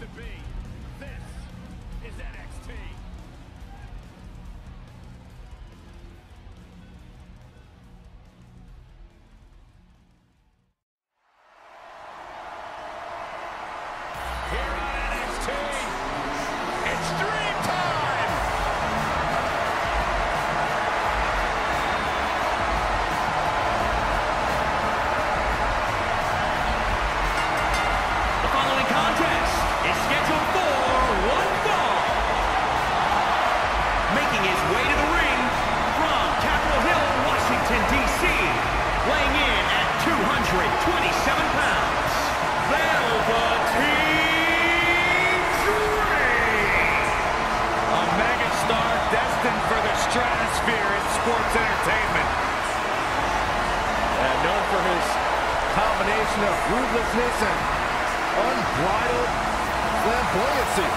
to be. flamboyancy.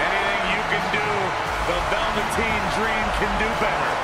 Anything you can do, the Velveteen Dream can do better.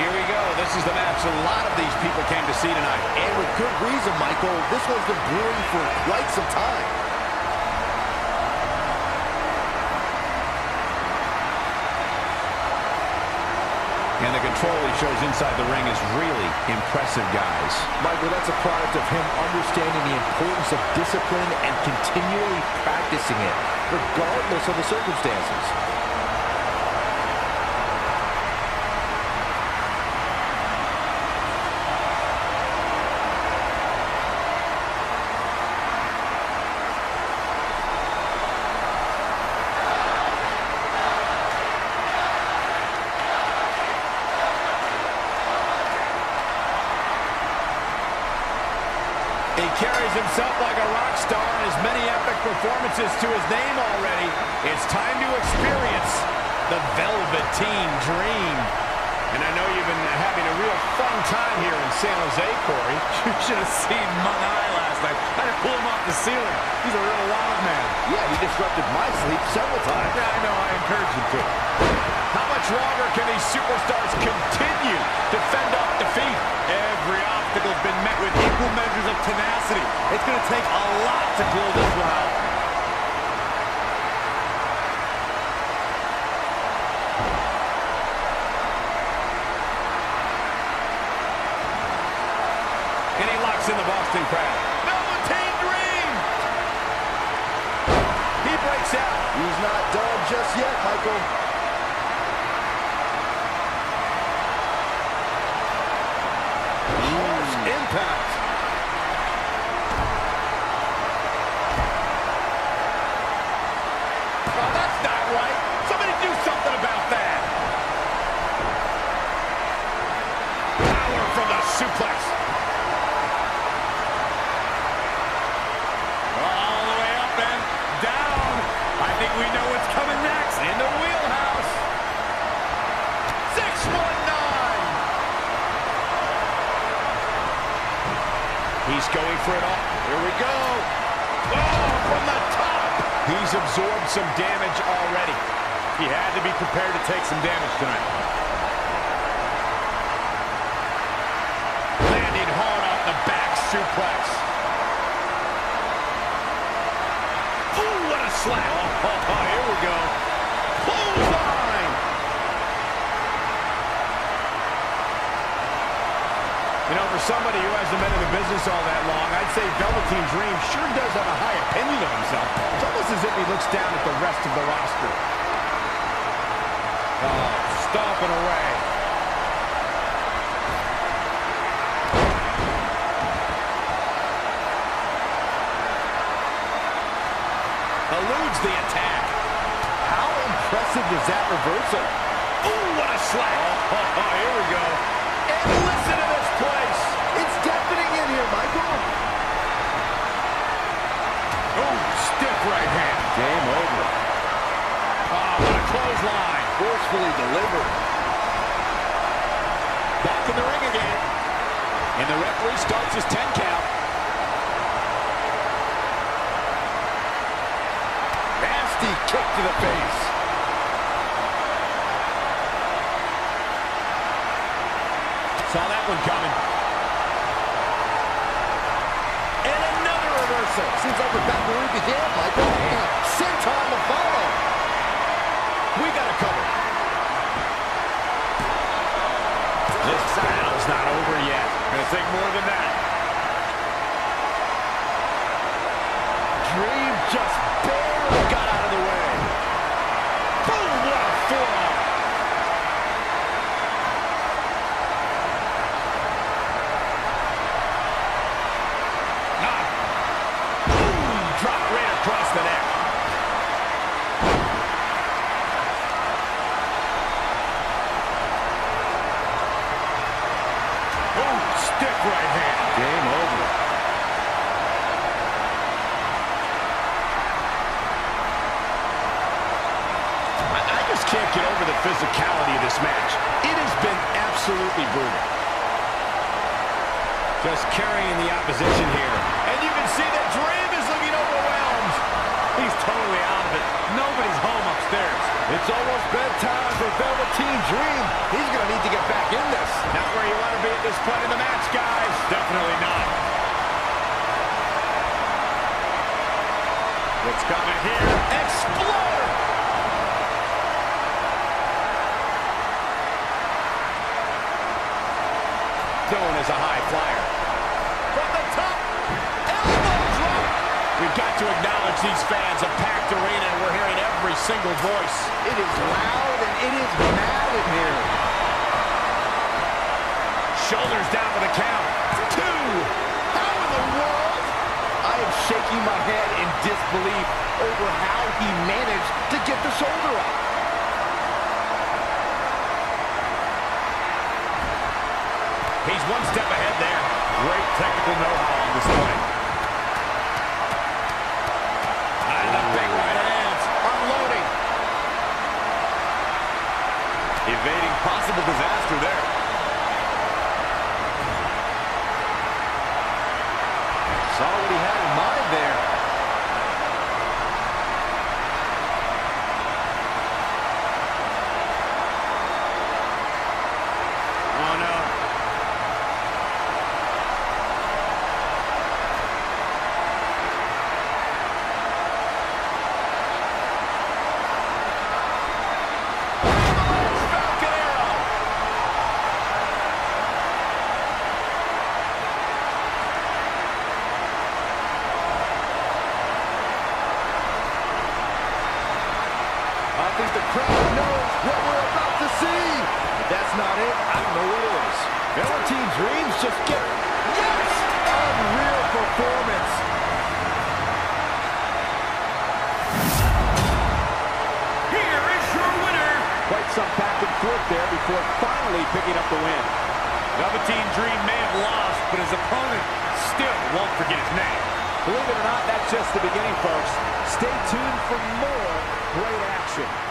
Here we go. This is the match a lot of these people came to see tonight. And with good reason, Michael. This one's been brewing for quite some time. And the control he shows inside the ring is really impressive, guys. Michael, that's a product of him understanding the importance of discipline and continually practicing it, regardless of the circumstances. kicks out. He's not done just yet, Michael. Harsh hmm. impact. Oh, that's not right. Somebody do something about that. Power from the suplex. Some damage already. He had to be prepared to take some damage tonight. Landing hard off the back suplex. Ooh, what a slap. Oh, oh, oh, here we go. Clothesline. You know, for somebody who hasn't been in the business all that long, I'd say Velveteen Dream sure does have a high opinion of himself. It's almost as if he looks down at the rest of the roster. Oh, stomping away. Eludes the attack. How impressive is that reversal? Ooh, what a slap. Oh, oh, here we go. Ooh, stiff right hand. Game over. Oh, what a clothesline. Forcefully delivered. Back in the ring again. And the referee starts his 10 count. Nasty kick to the face. Saw that one coming. And another reversal. Seems like we're back where we began, Michael. Senton to follow. Oh, we got a cover. This battle's not over yet. Gonna take more than that. Dream just barely Got out of the way. Boom, what a forearm. Ah. Boom, drop right across the neck. Boom, stiff right hand. Game over. I, I just can't get over the physicality of this match. It has been absolutely brutal. Just carrying the opposition here. And you can see that Dream is looking overwhelmed. He's totally out of it. Nobody's home upstairs. It's almost bedtime for Velveteen Dream. He's going to need to get back in this. Not where you want to be at this point in the match, guys. Definitely not. What's coming here? Exploder! Doan is a high flyer. From the top, elbow drop. We've got to acknowledge these fans, a packed arena, and we're hearing every single voice. It is loud and it is mad in here. Shoulders down for the count. Two. How in the world? I am shaking my head in disbelief over how he managed to get the shoulder up. He's one step ahead there. Great technical know-how on this display. And the big right hands. Unloading. Evading possible disaster there. Saw what he had in mind there. Oh, no. Falcon Arrow. I think the crowd knows what we're about to see. If that's not it, I don't know what is. Velveteen Dreams just get, yes, unreal performance. Here is your winner, Quite some back and forth there before finally picking up the win. Velveteen Dream may have lost, but his opponent still won't forget his name. Believe it or not, that's just the beginning, folks. Stay tuned for more great action.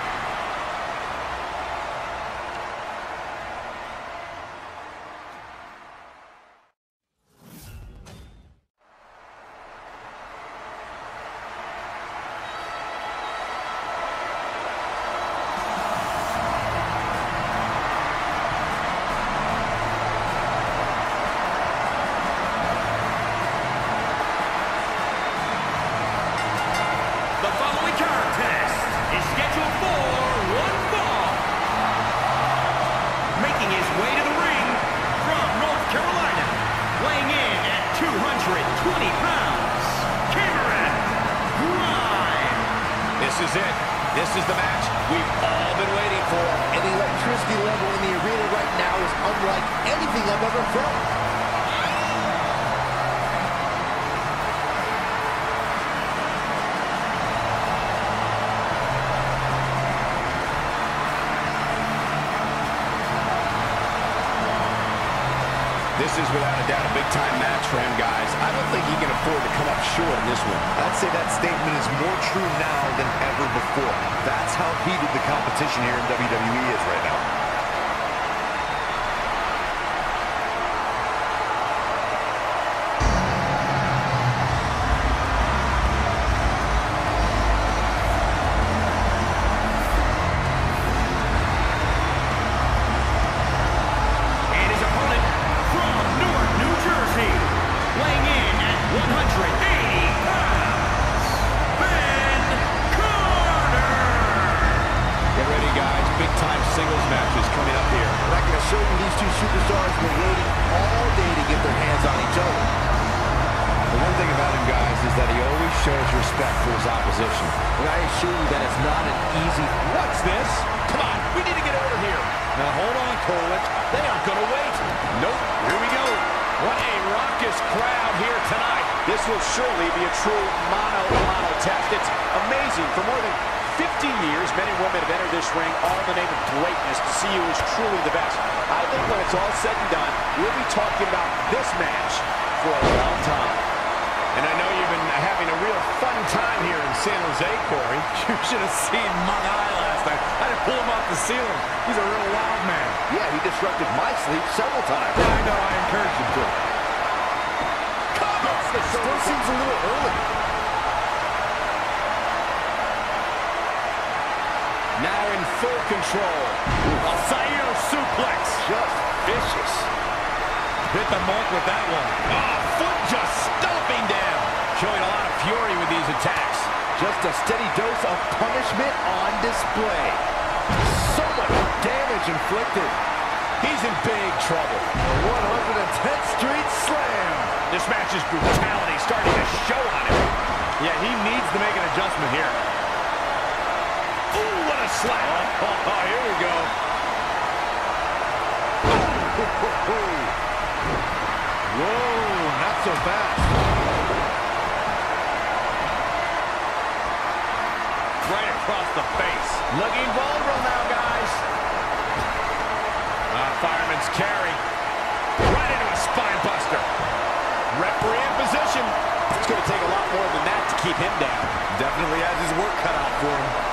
inflicted. He's in big trouble. A 110th Street Slam. This match's brutality starting to show on him. Yeah, he needs to make an adjustment here. Ooh, what a slap. Oh, oh, oh here we go. Whoa, not so fast. Right across the face. Looking vulnerable. Rollins carry. Right into a spine buster. Referee in position. It's going to take a lot more than that to keep him down. Definitely has his work cut out for him.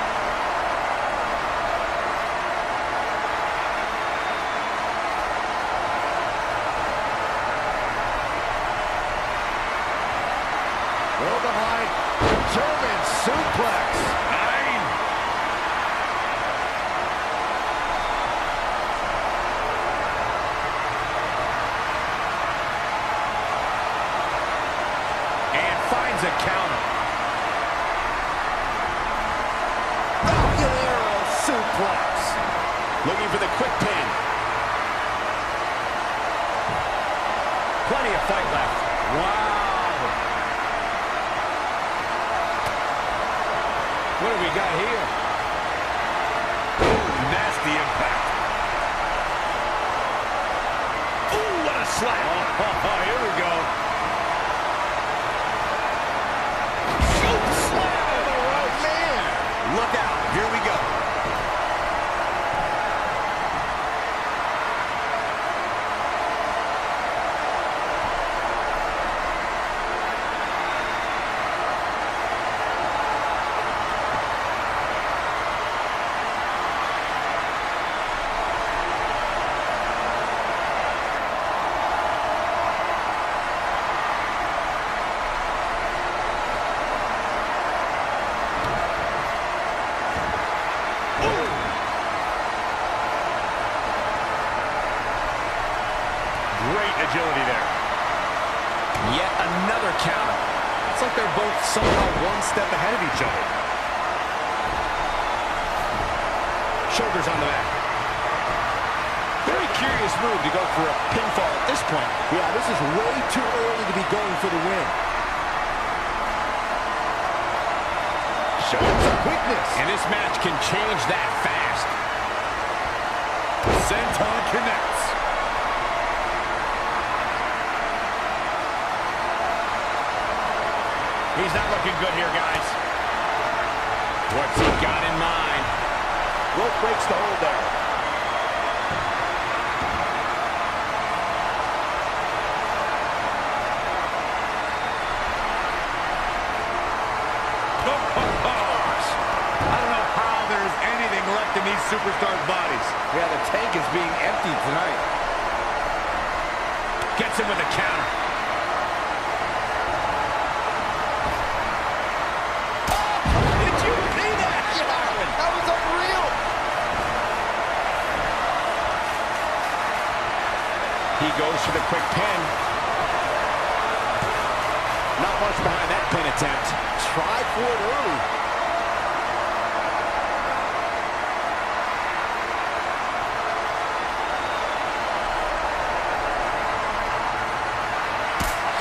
goes for the quick pin. Not much behind that pin attempt. Try for it early.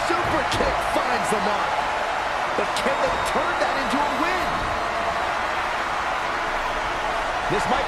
Super kick finds the mark. But can they turn that into a win? This might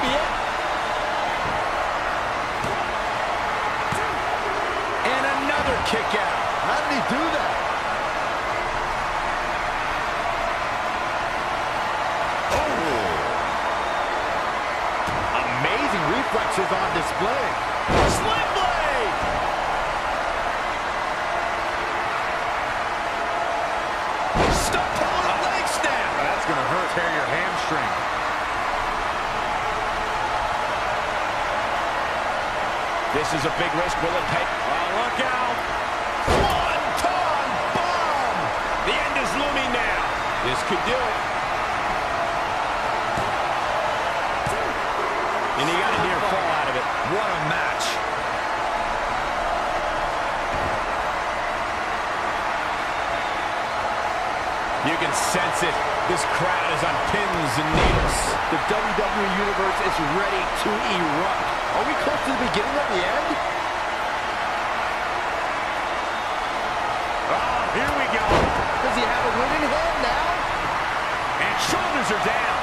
Shoulders are down.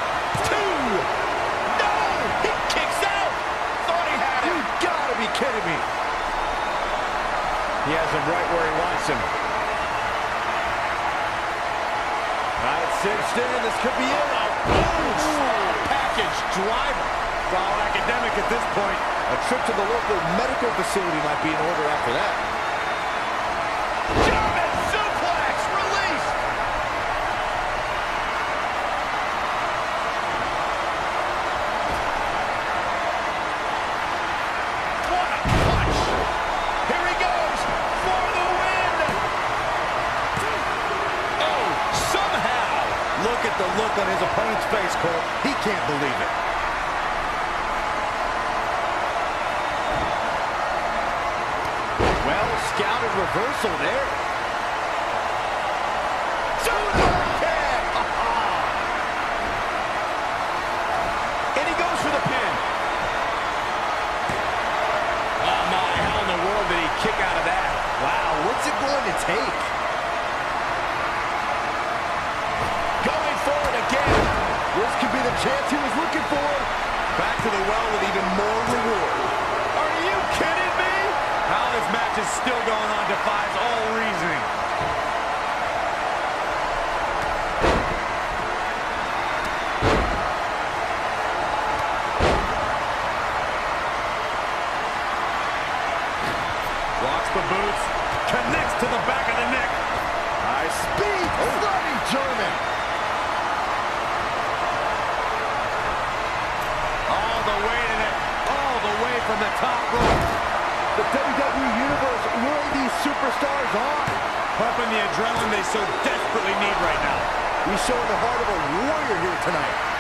Two. No! He kicks out. Thought he had it. You gotta be kidding me. He has him right where he wants him. Right, it's cinched in. This could be it. Oh, package driver. While academic at this point, a trip to the local medical facility might be in order after that. reversal there. pumping the adrenaline they so desperately need right now. He's showing the heart of a warrior here tonight.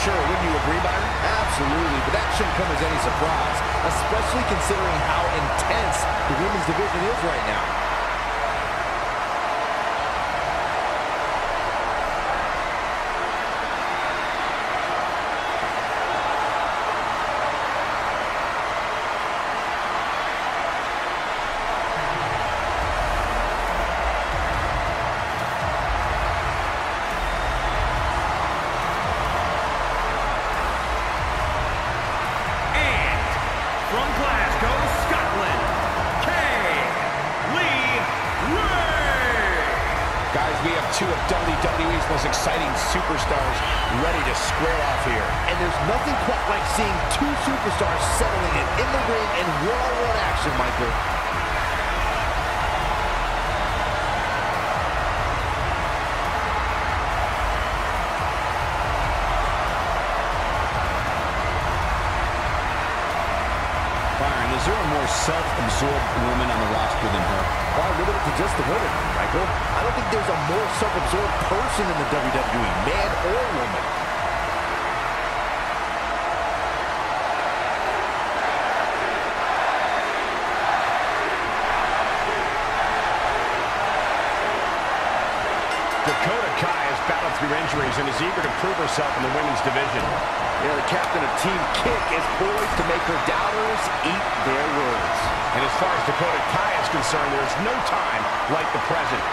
Sure. Wouldn't you agree, Byron? Absolutely, but that shouldn't come as any surprise, especially considering how intense the women's division is right now. Two of WWE's most exciting superstars ready to square off here. And there's nothing quite like seeing two superstars settling it in the ring in one-on-one -on -one action, Michael. Is there a more self-absorbed woman on the roster than her? Why limit it to just the women, Michael? I don't think there's a more self-absorbed person in the WWE, man or woman. Through injuries and is eager to prove herself in the women's division. You know, the captain of Team Kick is poised to make her doubters eat their words. And as far as Dakota Kai is concerned, there's no time like the present.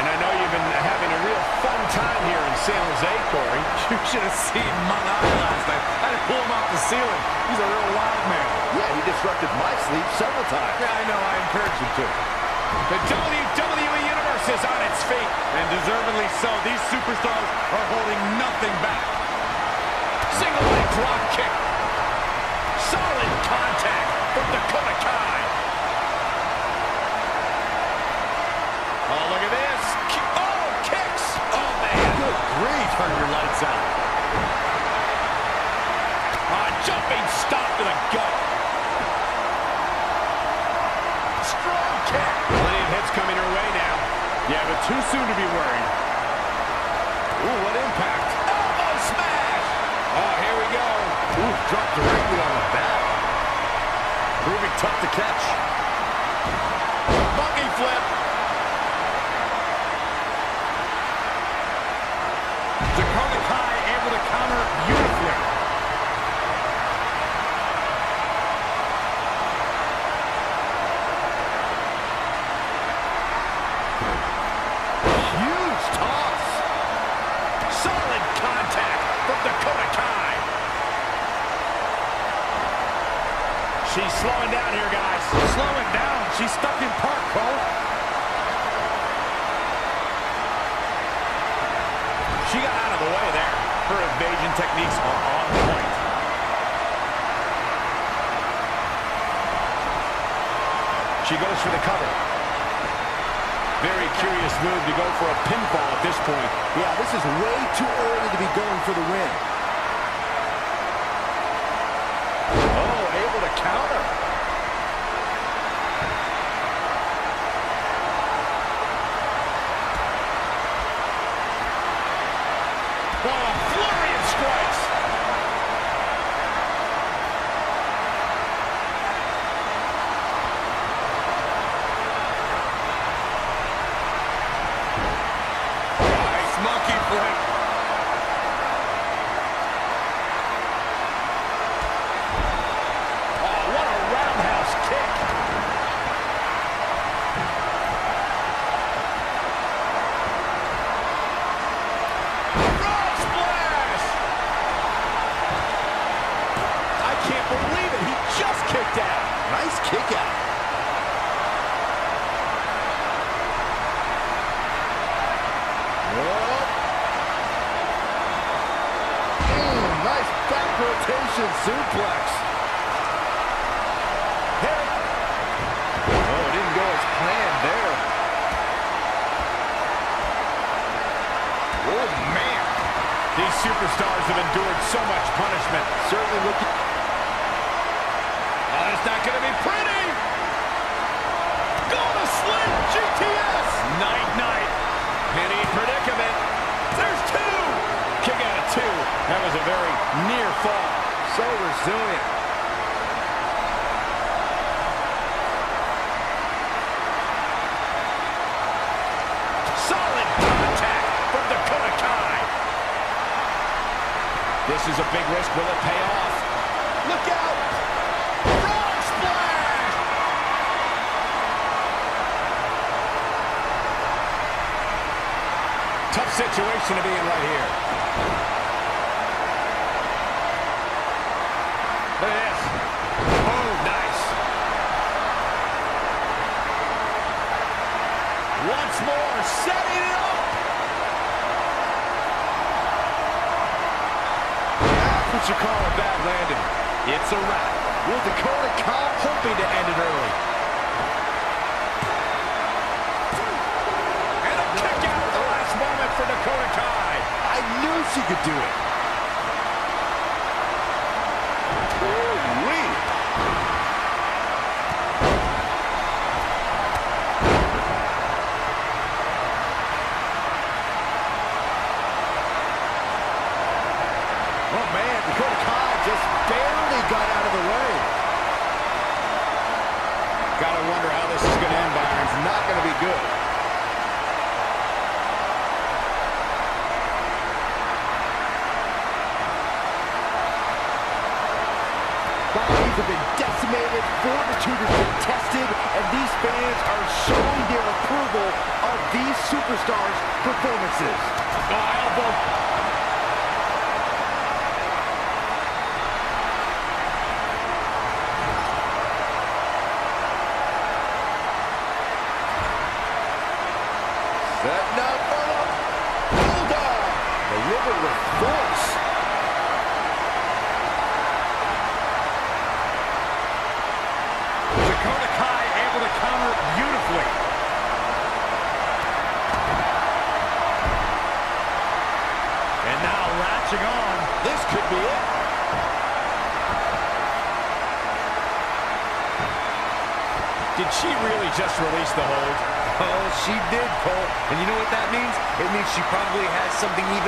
And I know you've been having a real fun time here in San Jose, Corey. You should have seen Mung last night. I had to pull him off the ceiling. He's a real wild man. Yeah, he disrupted my sleep several times. Yeah, I know. I encouraged him to. The WWE Universe is on its feet. And deservedly so. These superstars are holding nothing back. Single leg drop kick. Solid contact from Dakota Kai. Oh, look at this. Oh, kicks. Oh, man. Good grief. Turn your lights out. A jumping stop to the gut. Strong kick. Plenty of hits coming her way now. Yeah, but too soon to be worried. Ooh, what impact. Elbow smash. Oh, here we go. Ooh, dropped directly on the back. Proving tough to catch. is way too early to be going for the win. Oh, able to count? what you call a bad landing. It's a wrap. Will Dakota Cobb hoping to end it early? And a kick out at the last moment for Dakota Kai. I knew she could do it.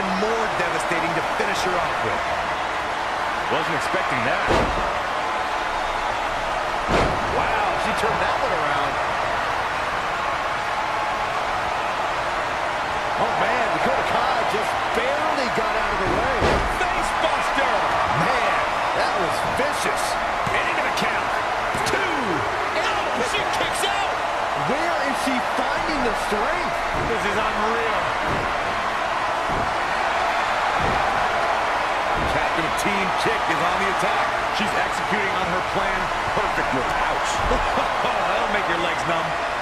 even more devastating to finish her off with. Wasn't expecting that. Wow, she turned that one around. Oh, man, Dakota Kai just barely got out of the way. Face buster! Man, that was vicious. Pinning to the count. Two! Oh, she kicks out! Where is she finding the strength? This is unreal. kick is on the attack. She's executing on her plan perfectly. Ouch. Oh, that'll make your legs numb.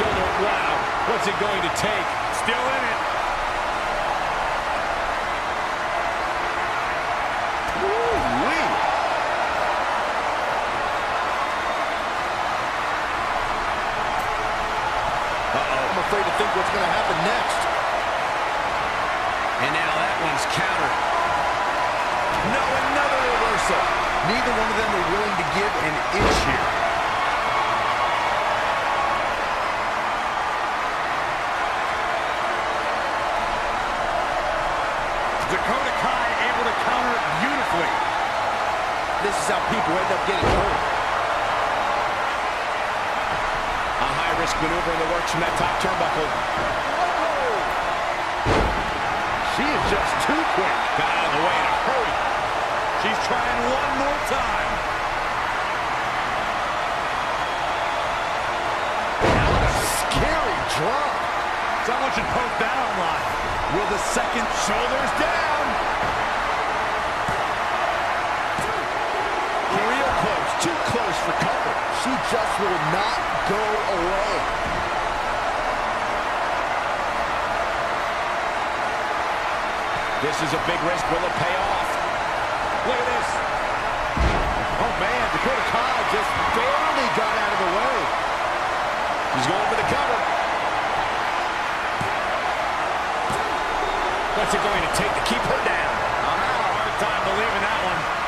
shoulder. Wow, what's it going to take? Still in it. What's it going to take to keep her down? I'm having a hard time believing that one.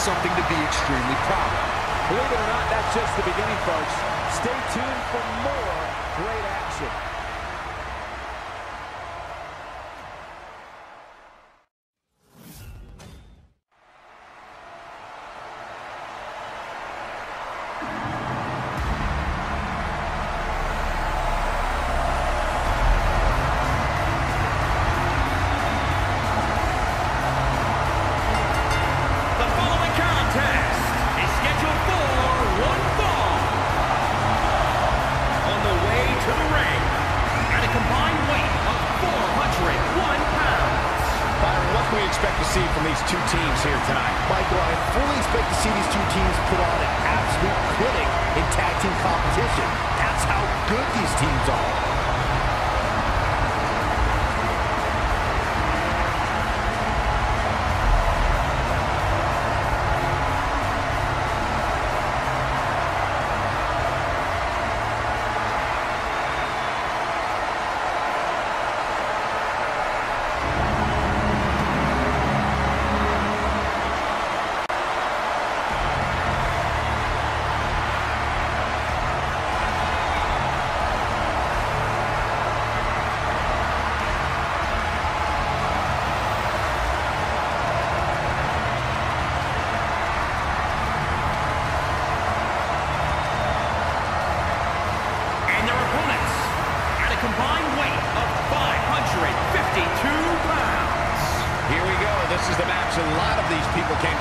something to be extremely proud of. Believe it or not, that's just the beginning, folks. Stay tuned for more great action.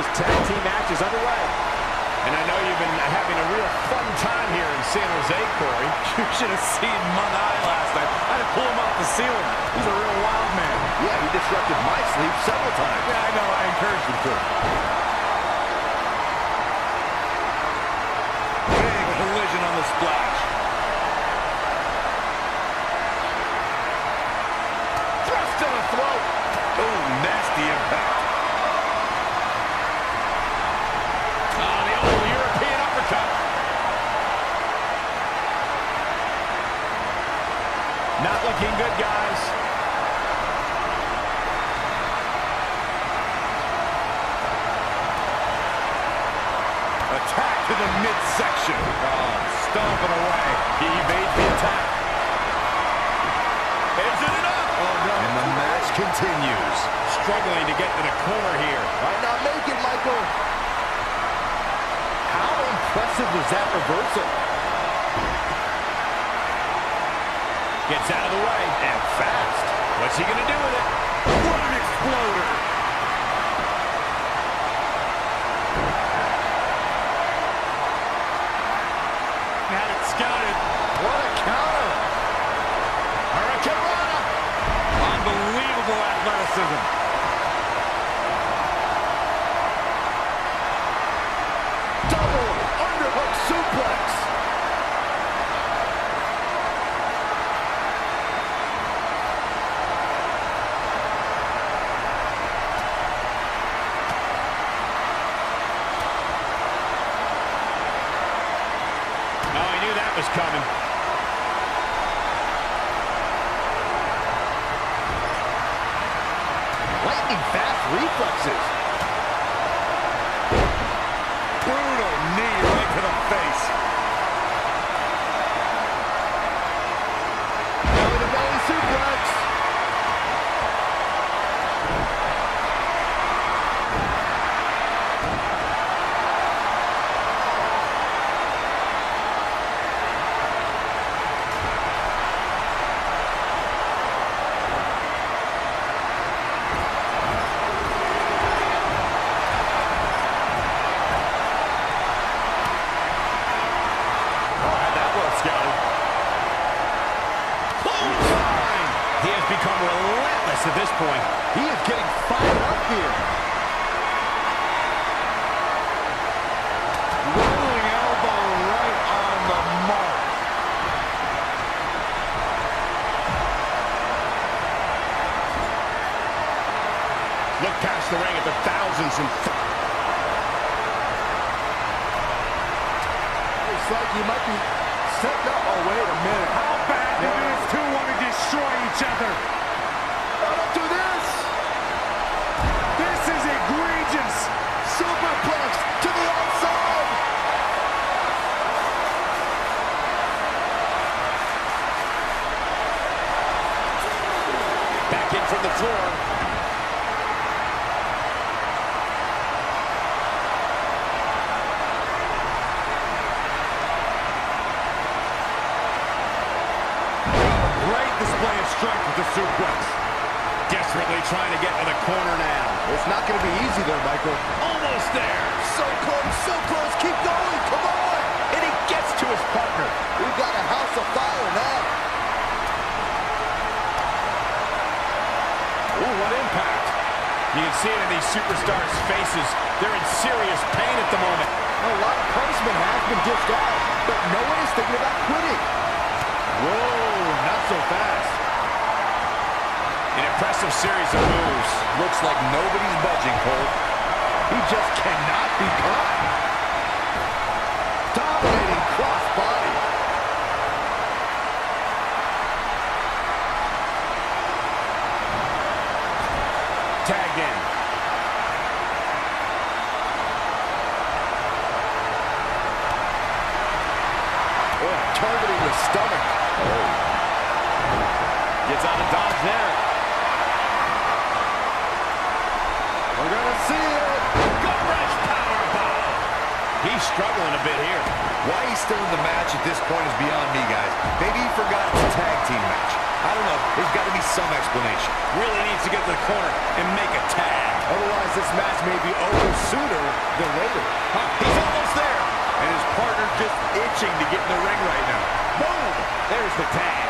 This tag team match is underway. And I know you've been having a real fun time here in San Jose, Corey. You should have seen Mud Eye last night. I had to pull him off the ceiling. He's a real wild man. Yeah, he disrupted my sleep several times. Yeah, I know. I encouraged him to. Big collision on the splash. see it in these superstars' faces. They're in serious pain at the moment. A lot of punishment has been dished out, but no one is thinking about quitting. Whoa, not so fast. An impressive series of moves. Looks like nobody's budging, Cole. He just cannot be caught. Gets out of dodge there. We're going to see it. Gutwrench powerbomb. He's struggling a bit here. Why he's still in the match at this point is beyond me, guys. Maybe he forgot it's a tag team match. I don't know. There's got to be some explanation. Really needs to get to the corner and make a tag. Otherwise, this match may be over sooner than later. Huh, he's almost there. And his partner's just itching to get in the ring right now. Boom! There's the tag.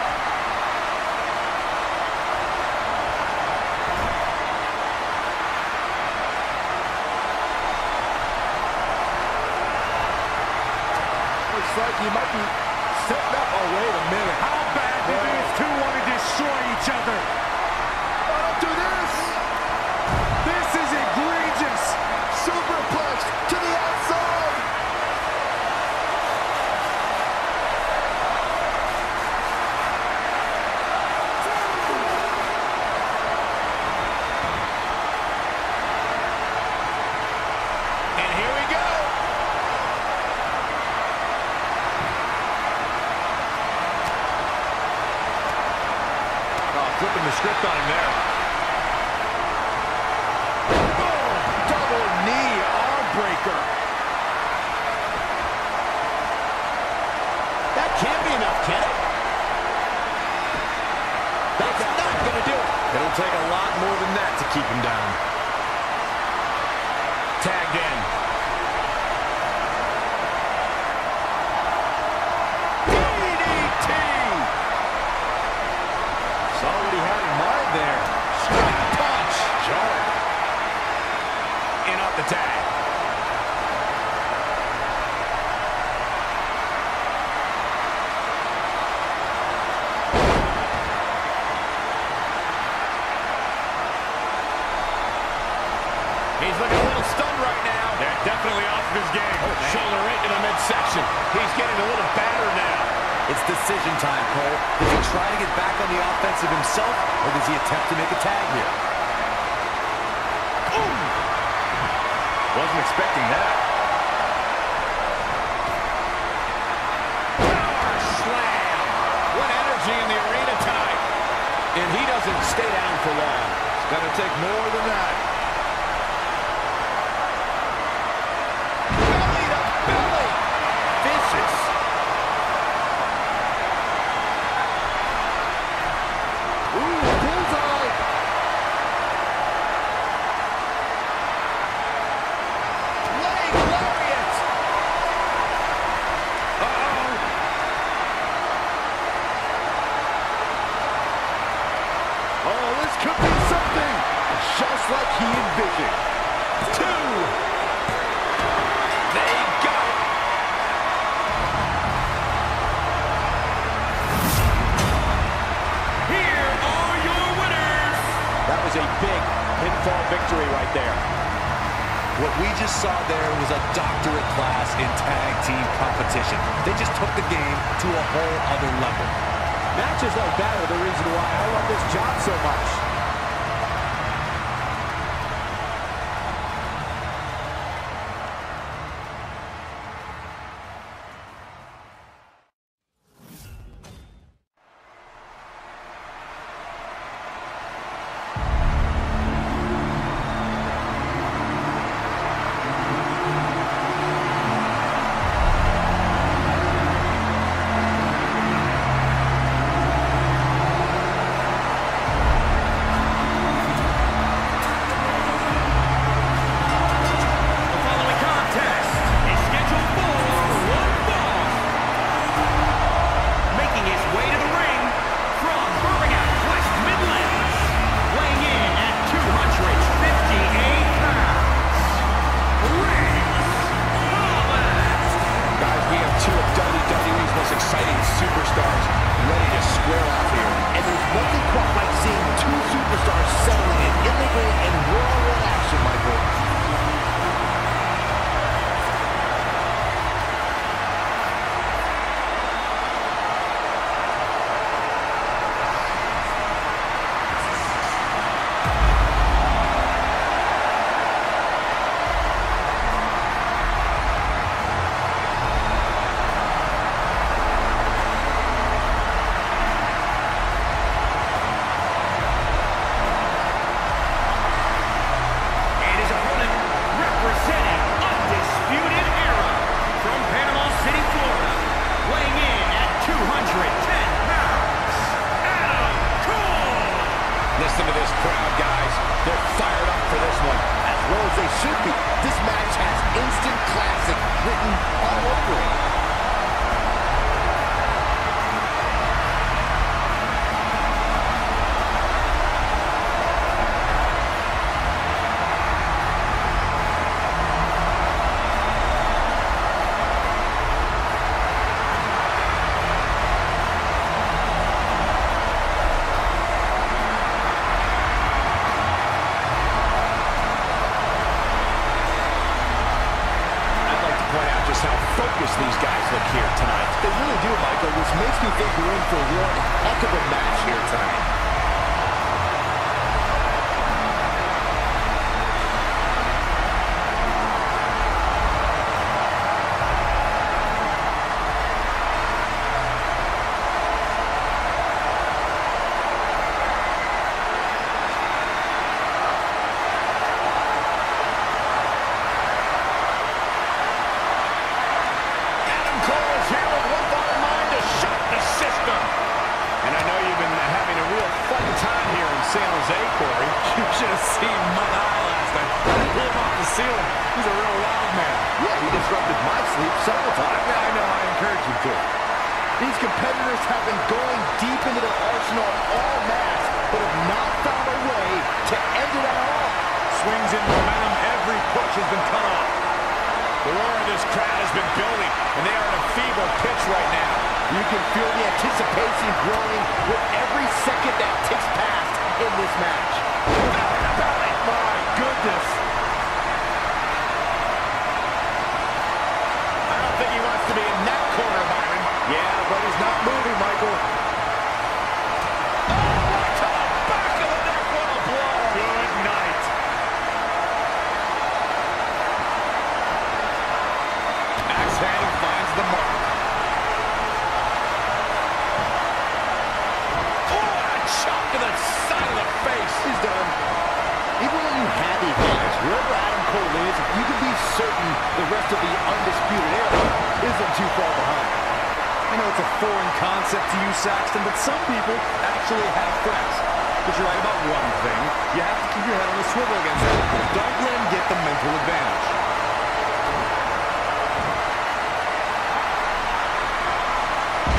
they have threats. But you're right about one thing. You have to keep your head on a swivel against them. Don't let him get the mental advantage.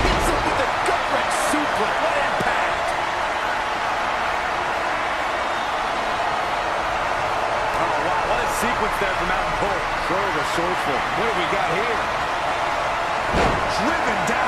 Hits him with a gut-wrench suplex. What impact! Oh, wow. What a sequence there from Mountain Pole. Sure was resourceful. What have we got here? Driven down.